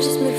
just move